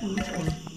그렇 죠.